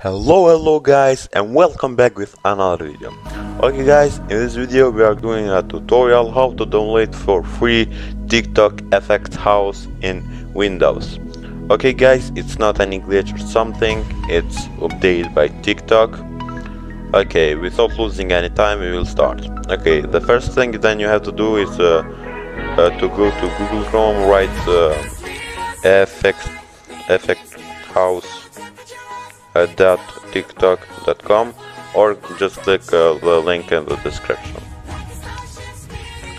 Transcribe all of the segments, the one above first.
Hello hello guys and welcome back with another video. Okay guys, in this video we are doing a tutorial how to download for free TikTok Effect House in Windows. Okay guys, it's not any glitch or something, it's updated by TikTok. Okay, without losing any time we will start. Okay, the first thing then you have to do is uh, uh, to go to Google Chrome, write uh, effect, effect house tiktok.com or just click uh, the link in the description.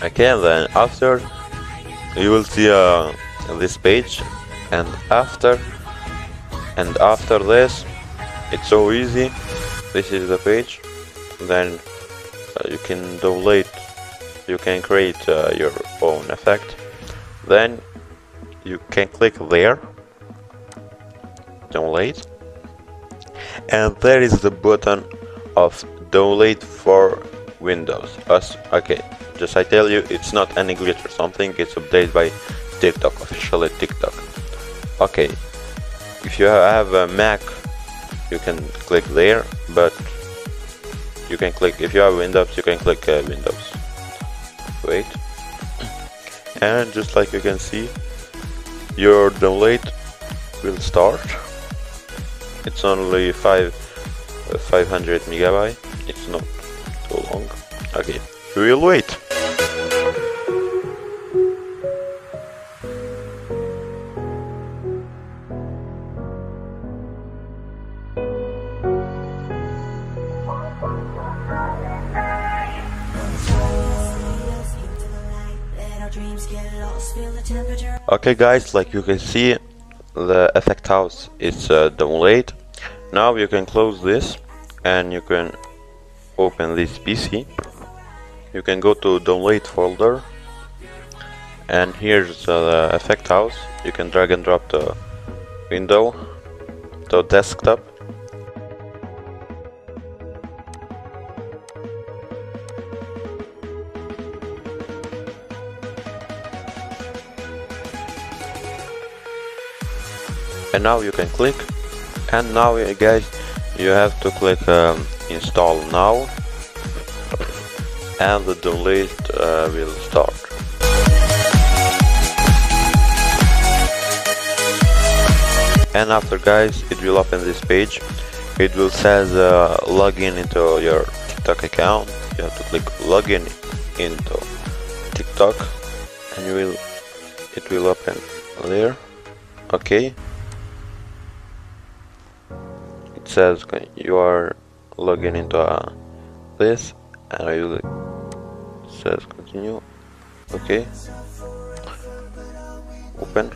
Okay then after you will see uh, this page and after and after this it's so easy. This is the page. Then uh, you can download you can create uh, your own effect. Then you can click there. Download and there is the button of download for Windows. As, okay, just I tell you, it's not any glitch or something, it's updated by TikTok, officially TikTok. Okay, if you have a Mac, you can click there, but you can click, if you have Windows, you can click uh, Windows. Wait. And just like you can see, your download will start it's only 5 uh, 500 megabyte. It's not too long. Okay. We will wait. Okay guys, like you can see, the effect house is uh, downloaded. Now you can close this and you can open this PC you can go to download folder and here's uh, the effect house. You can drag and drop the window to desktop and now you can click. And now guys you have to click um, install now. And the download uh, will start. And after guys it will open this page. It will says uh, login into your TikTok account. You have to click login into TikTok. And you will it will open there. Okay says you are logging into uh, this and I will says continue. Okay. Open.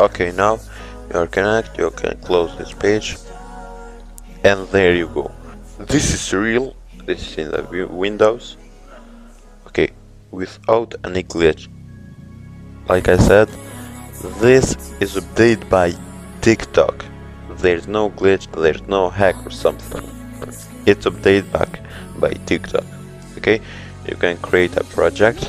Okay now you are connected you can close this page and there you go. This is real. This is in the windows. Okay without any glitch. Like I said, this is updated by TikTok. There's no glitch, there's no hack or something. It's updated back by TikTok. Okay, you can create a project.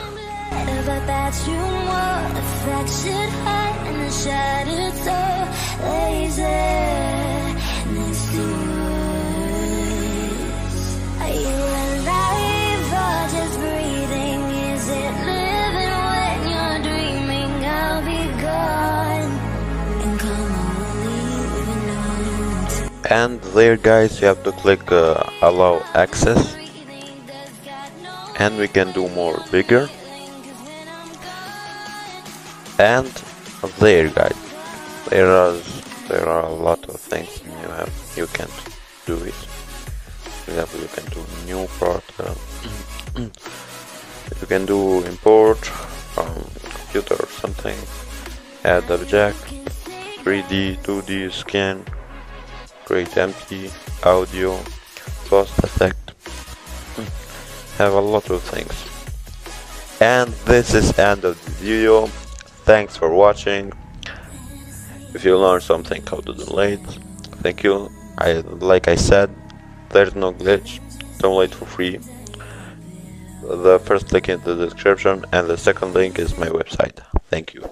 And there guys you have to click uh, allow access. And we can do more bigger. And there guys there are there are a lot of things you have you can do it. For example you can do new part uh, you can do import from computer or something. Add object 3d 2d scan create empty audio post effect. Hmm. Have a lot of things. And this is end of the video. Thanks for watching. If you learned something how to delete. Thank you. I like i said there's no glitch. Download for free. The first link in the description and the second link is my website. Thank you.